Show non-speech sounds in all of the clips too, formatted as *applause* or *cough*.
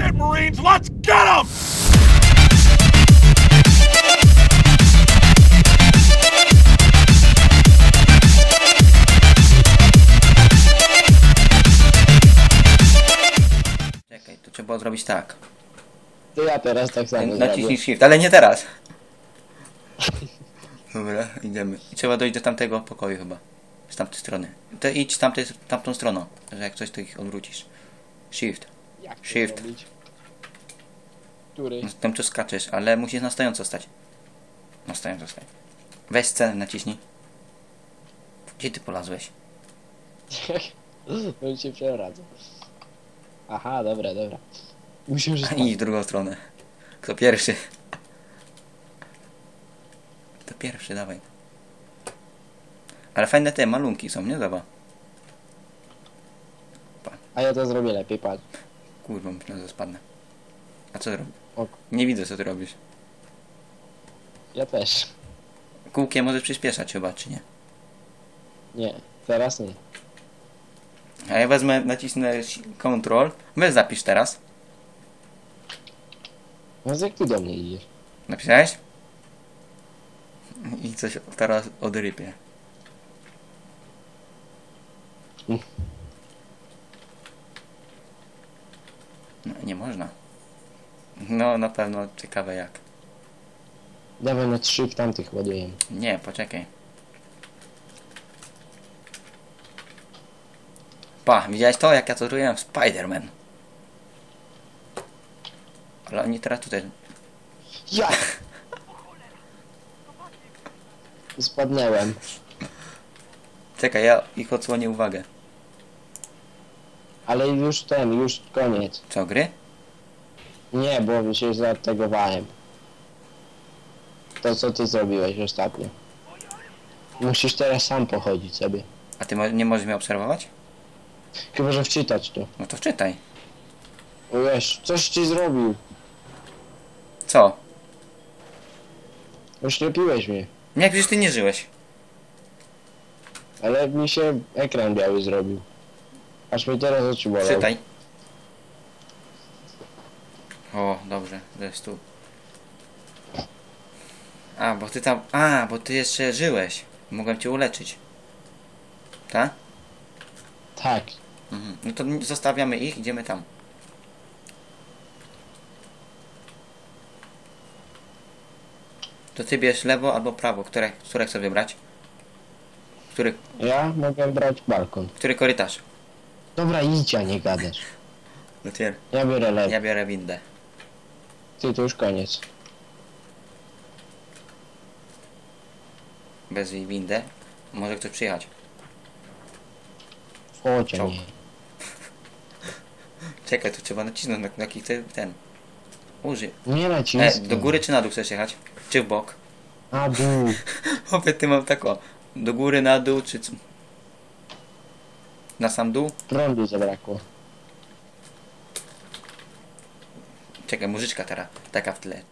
it, Marines! Let's get them! Czekaj, to trzeba było zrobić tak. To ja teraz tak samo Naciśnij shift, ale nie teraz. Dobra, idziemy. I trzeba dojść do tamtego pokoju chyba. Z tamtej strony. To idź tamtej, tamtą stroną, że jak coś to ich odwrócisz. Shift. Jak to Shift. zrobić? Który? No, Tam tu skaczesz, ale musisz na stojąco stać. Na stojąco stać. Weź scenę, naciśnij. Gdzie ty polazłeś? *laughs* On się przewraca. Aha, dobra, dobra. Musimy, że Idź w drugą stronę. Kto pierwszy? Kto pierwszy, dawaj. Ale fajne te malunki są, nie? Zobacz. A ja to zrobię lepiej, patrz. Kurwa, myślę, że spadnę. A co robisz? O. Nie widzę, co ty robisz. Ja też. Kółkiem możesz przyspieszać chyba, czy nie? Nie, teraz nie. A ja wezmę, nacisnę Ctrl. Weź zapisz teraz. No jak ty do mnie idziesz? Napisałeś? I coś teraz odrypie. Mm. Nie można. No, na pewno ciekawe jak. Dawaj na trzy w tamtych ładujemy. Nie, poczekaj. Pa, widziałeś to, jak ja to zrobiłem? Spider-Man. Ale oni teraz tutaj... Ja! Spadnęłem. Czekaj, ja ich odsłonię uwagę. Ale już ten, już koniec. Co, gry? Nie, bo się zategowałem. To co ty zrobiłeś ostatnio. Musisz teraz sam pochodzić sobie. A ty mo- nie możesz mnie obserwować? Chyba, że wczytać to. No to wczytaj. O wiesz, coś ci zrobił. Co? Oślepiłeś mnie. Nie, przecież ty nie żyłeś. Ale mi się ekran biały zrobił. Aż mi teraz oczy bolą. Czytaj. O, dobrze, jest tu. A, bo ty tam... A, bo ty jeszcze żyłeś. Mogłem cię uleczyć. Tak? Tak. Mhm. No to zostawiamy ich, idziemy tam. To ty bierz lewo albo prawo, które, które chcę wybrać? Który, Ja mogę brać balkon. który korytarz? Dobra, idź, a nie gadasz. No ty, Ja biorę lewy. ja biorę windę. Ty, to już koniec. Bez jej windę. Może ktoś przyjechać. Chodź, Czołg. nie. *laughs* Czekaj, tu trzeba nacisnąć na, na jaki chce ten. Użyj. Nie E, naciskaj. do góry czy na dół chcesz jechać? Czy w bok? A dół. *laughs* Opie, ty mam tak o. Do góry, na dół, czy... Na sam dół? Prądu zabrakło. Czekaj, muzyczka teraz. Taka w tle.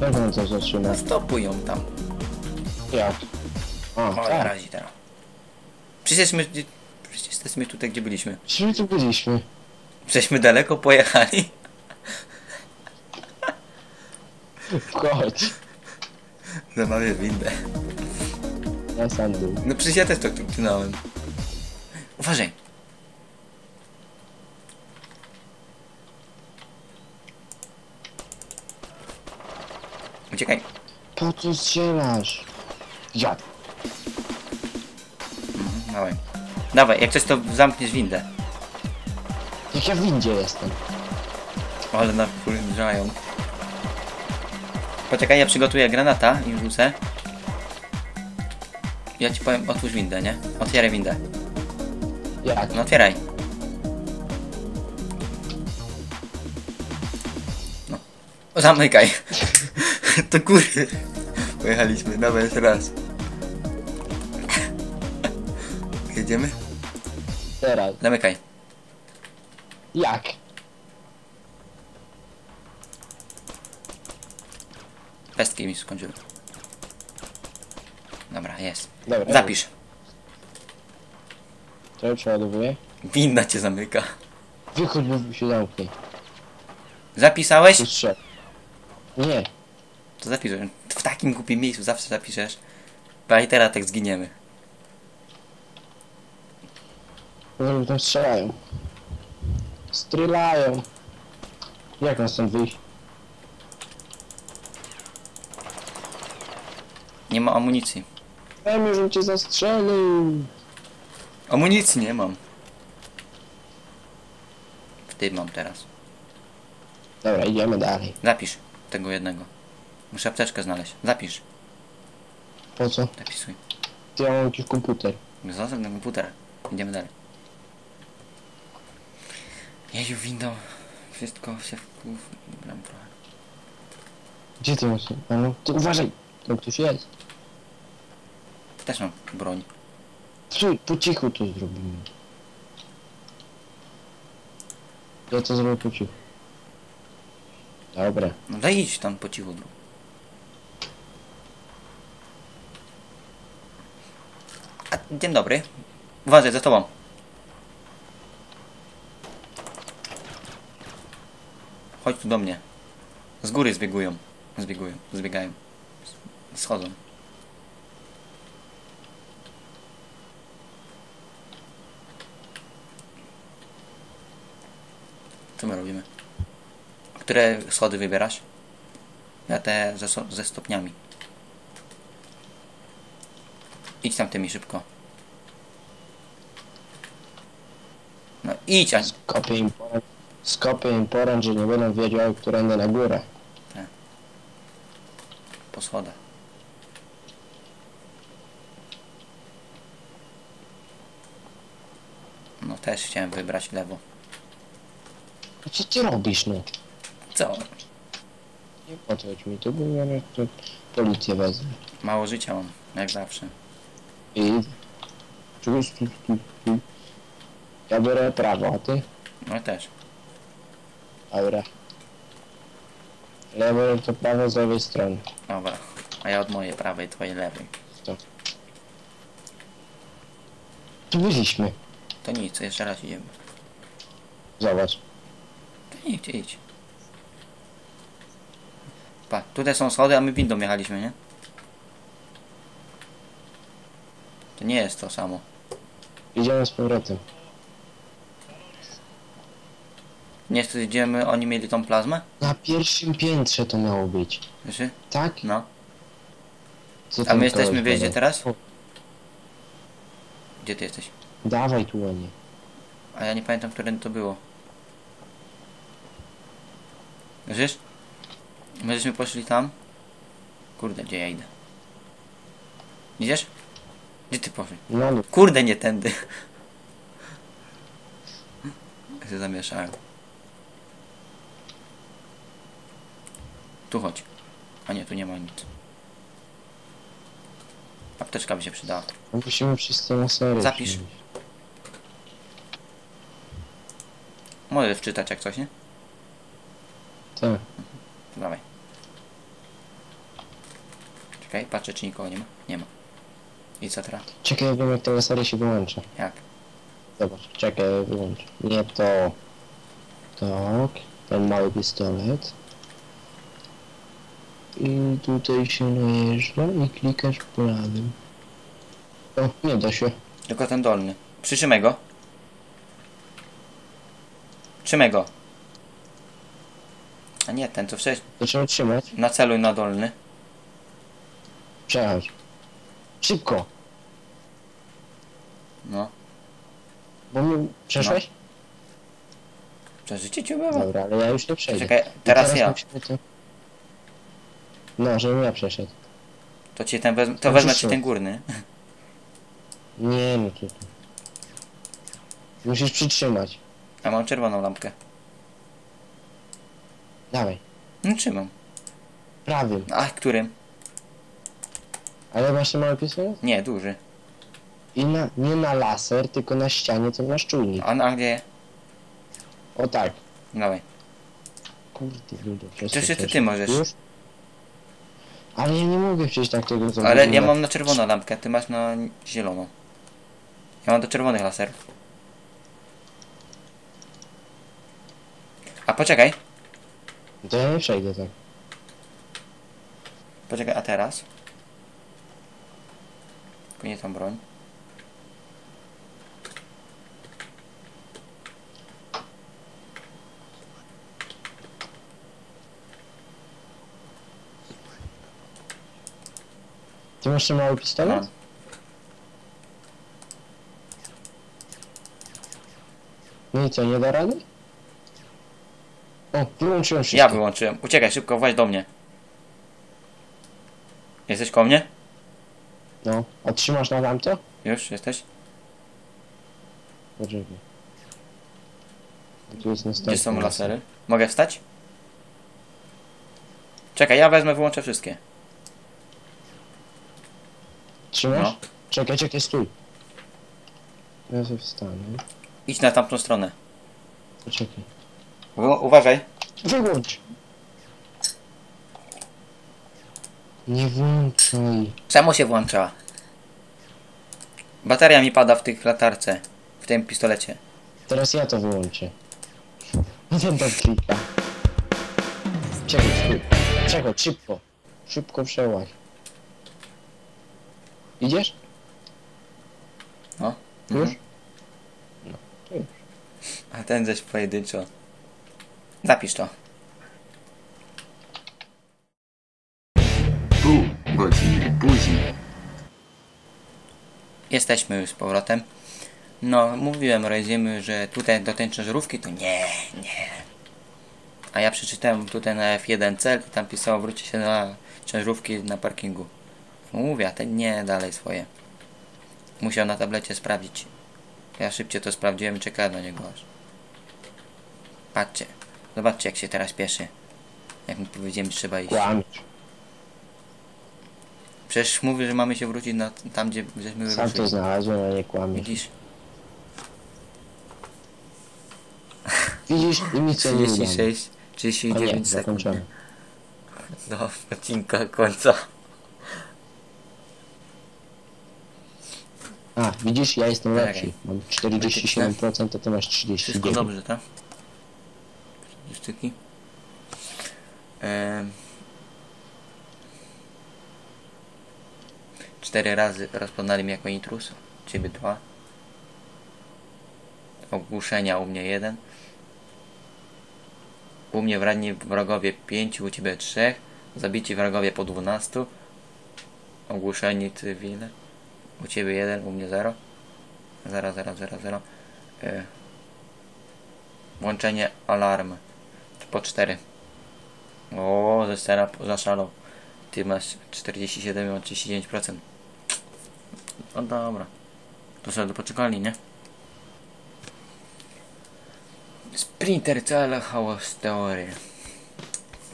Jak mam to? Stopuj ją tam. Jak? O, O, tak. razie teraz. Przecież my... Przecież jesteśmy tutaj, gdzie byliśmy. My tu byliśmy. Żeśmy daleko pojechali. Chodź. No mamy windę. Ja sam. No przecież ja też to tunałem. Uważaj. Uciekaj. Po co strzelasz? Ja. Mhm, dawaj. Dawaj, jak coś to zamkniesz windę. Jak ja w windzie jestem. Ale nas wkurzają. Poczekaj, ja przygotuję granata i rzucę. Ja ci powiem, otwórz windę, nie? Otwieraj windę. Jak? No otwieraj. O, zamykaj. *laughs* *laughs* to kury. Pojechaliśmy, dawaj jeszcze raz. Jedziemy? Teraz. Zamykaj. Jak? Pestki mi skończyły. Dobra, jest. Dobra. Zapisz. To przeładowuję. Winda cię zamyka. Wychodź, bo się zamknie. Zapisałeś? Strzel. Nie. To zapisz. W takim głupim miejscu zawsze zapiszesz. Teraz tak zginiemy. Oni tam strzelają. Strzelają. Jak nas stąd wyjść? Nie ma amunicji. Wiem, że cię zastrzelił. Amunicji nie mam. W tym mam teraz. Dobra, idziemy dalej. Zapisz tego jednego. Muszę apteczkę znaleźć. Zapisz. Po co? Zapisuj. Ty ja mam jakiś komputer. Zostaw na komputer. Idziemy dalej. Jeju, windą. Wszystko się wkuram trochę. Gdzie ty masz? A no, ty uważaj. Tam ktoś jest. Też mam broń. Słuchaj, po cichu to zrobimy. Ja to zrobię po cichu. Dobra. No daj idź tam po cichu. dru- A, dzień dobry. Uważaj za tobą. Chodź tu do mnie. Z góry zbiegują. Zbiegują. Zbiegają. Schodzą. Co my robimy? Które schody wybierasz? Ja te ze, ze stopniami. Idź tam tymi szybko. No idź, a... Skopię im porę. Skopię im porę, że nie będą wiedziały, którędy na górę. po schodach. No też chciałem wybrać lewo. A co ty robisz, no? Co? Nie podchodź mi tu, bo ja to policję wezmę. Mało życia mam, jak zawsze. I... Czegoś tu, tu, tu. Ja biorę prawo, a ty? No też. Dobra. Lewo to prawo z lewej strony. Dobra. A ja od mojej prawej, twojej lewej. Tu byliśmy. To nic, jeszcze raz idziemy. Zobacz. To idź, idź. Pa, tutaj są schody, a my windą jechaliśmy, nie? To nie jest to samo. Idziemy z powrotem. Nie idziemy, oni mieli tą plazmę? Na pierwszym piętrze to miało być. Wiesz? Tak? No. Co A my jesteśmy koleś w jeździe gadał? teraz? O, Gdzie ty jesteś? Dawaj tu, a nie. A ja nie pamiętam, którym to było. Wiesz? My żeśmy poszli tam. Kurde, gdzie ja idę? Idziesz? Gdzie ty poszli? No. Kurde, nie tędy. Ja się zamieszałem. Tu chodź. A nie, tu nie ma nic. Apteczka by się przydała. musimy wszyscy na serio. Zapisz. przyjść. Możesz wczytać jak coś, nie? Tak. To Dawaj. Czekaj, patrzę czy nikogo nie ma. Nie ma. I co teraz? Czekaj, ja wiem jak ta laseria się wyłącza. Jak? Zobacz, czekaj, wyłączę. Nie to. Tak, ten mały pistolet. I tutaj się najeżdża i klikasz prawym. O, nie da się. Tylko ten dolny. Przytrzymaj go. Trzymaj go. A nie, ten co wcześniej. Trzeba trzymać. Naceluj na dolny. Przechodź. Szybko, No. bo mi przeszłeś? To życie cię było. Dobra, ale ja już nie przejdę. Czekaj, I teraz ja. No, żebym ja przeszedł. To ci ten wezmę, to To wezmę ci ten górny. Nie, no to... Musisz przytrzymać. Ja mam czerwoną lampkę. Dawaj. No trzymam. Prawym. A którym? Ale masz ten mały pistolet? Nie, duży. I na, nie na laser, tylko na ścianie to masz czujnik. A, a gdzie? O tak. Dawaj. Kurde, ludzie. jeszcze ty też- możesz. Już? Ale ja nie mogę przecież tak tego zrobić. Ale ja ma- mam na czerwoną lampkę, ty masz na zieloną. Ja mam do czerwonych laserów. A poczekaj, To ja nie przejdę tak. poczekaj, a teraz? Tylko nie tą broń. Ty masz ten mały pistolet? No. No i co, nie da rady? O, wyłączyłem wszystko. Ja wyłączyłem. Uciekaj szybko, właź do mnie. Jesteś koło mnie? No, a trzymasz na tamto? Już jesteś? Poczekaj. Tu jest następny Gdzie są laser. lasery? Mogę wstać? Czekaj, ja wezmę, wyłączę wszystkie. Trzymasz? No. Czekaj, czekaj, stój. Ja sobie wstanę. Idź na tamtą stronę. Poczekaj. Wy- uważaj. Wyłącz! Nie włączaj. Samo się włącza. Bateria mi pada w tych latarce. W tym pistolecie. Teraz ja to wyłączę. Ten tak klika. Czekaj, stój. Czekaj, szybko. Szybko przełaź. Idziesz? No. Już? Mhm. A ten zaś pojedynczo. Zapisz to. Pół godziny później. Jesteśmy już z powrotem. No, mówiłem Rejziemy, że tutaj do tej ciężarówki to nie, nie. A ja przeczytałem tutaj na F1 cel i tam pisało wróci się na ciężarówki na parkingu. Mówię, a ten nie dalej swoje. Musiał na tablecie sprawdzić. Ja szybciej to sprawdziłem i czekałem na niego aż. Patrzcie. Zobaczcie jak się teraz pieszy. Jak mu powiedziałem, że trzeba iść. Kłamiesz. Przecież mówię, że mamy się wrócić na tam, gdzie żeśmy Sam to znalazłem, a nie kłamiesz. Widzisz? *laughs* Widzisz? I nic nie udało. 36, A 39 nie, sekund. Do odcinka końca. A, widzisz? Ja jestem Tak. lepszy. Mam 47%, a ty masz Wszystko 39%. dobrze, tak? Sztyki. Ehm. Cztery razy rozpoznali mnie jako intrus. Ciebie dwa. Ogłuszenia u mnie jeden. U mnie wradni wrogowie pięciu, u ciebie trzech. Zabici wrogowie po dwunastu. Ogłuszeni cywile. U ciebie jeden, u mnie zero. Zero, zero, zero, zero. E, Włączenie alarm. Po 4. O, ze stara zaszalał. Ty masz 47, ja mam 39%. No dobra. To sobie do poczekalni, nie? Sprinter Cell Chaos Theory.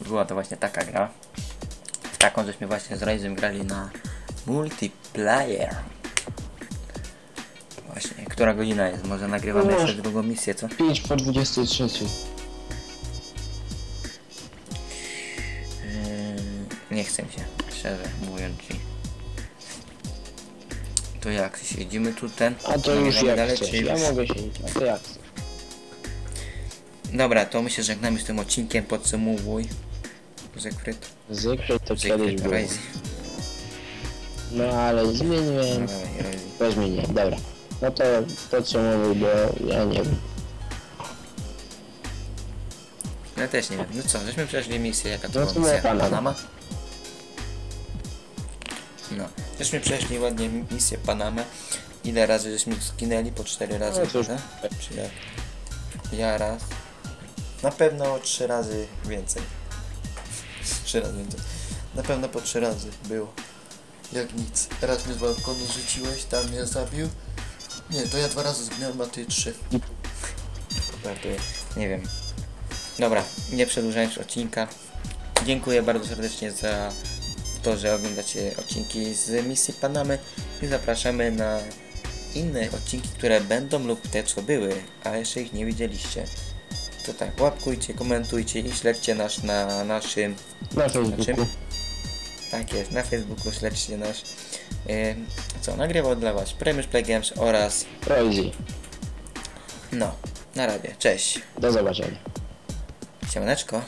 Była to właśnie taka gra. Taką żeśmy właśnie z Razem grali na multiplayer. Właśnie, która godzina jest? Może nagrywamy No. jeszcze drugą misję, co? 5 po 23. Yy, nie chcę mi się, szczerze mówiąc ci. To jak, siedzimy tu ten? A to już jak dalej, chcesz. czy Ja mogę siedzieć, a ty jak chcesz. Dobra, to my się żegnamy z tym odcinkiem, podsumowuj. Zygfryd. Zwykle to kiedyś było. Razy. No ale zmieniłem. To zmieniłem, dobra. No to podsumowuj, bo ja nie wiem. Ja też nie wiem. No co, żeśmy przeszli misję, jaka to No była misja? Panama. Panama? No, żeśmy przeszli ładnie misję Panamę. Ile razy żeśmy zginęli? Po cztery razy, No cóż. prawda? Czy jak? Ja raz. Na pewno trzy razy więcej. Trzy razy więcej. Na pewno po trzy razy było. Jak nic. Raz mnie z balkonu rzuciłeś, tam mnie zabił. Nie, to ja dwa razy zginąłem, a ty trzy. Żartuję. Nie wiem. Dobra, nie przedłużając odcinka. Dziękuję bardzo serdecznie za to, że oglądacie odcinki z misji Panamy i zapraszamy na inne odcinki, które będą lub te co były, a jeszcze ich nie widzieliście. To tak, łapkujcie, komentujcie i śledźcie nas na naszym Na Facebooku. Tak jest, na Facebooku śledźcie nasz. Yy, co, nagrywał dla Was Premierz Play Games oraz Royzy. no, na razie, cześć, Do zobaczenia. siemaneczko.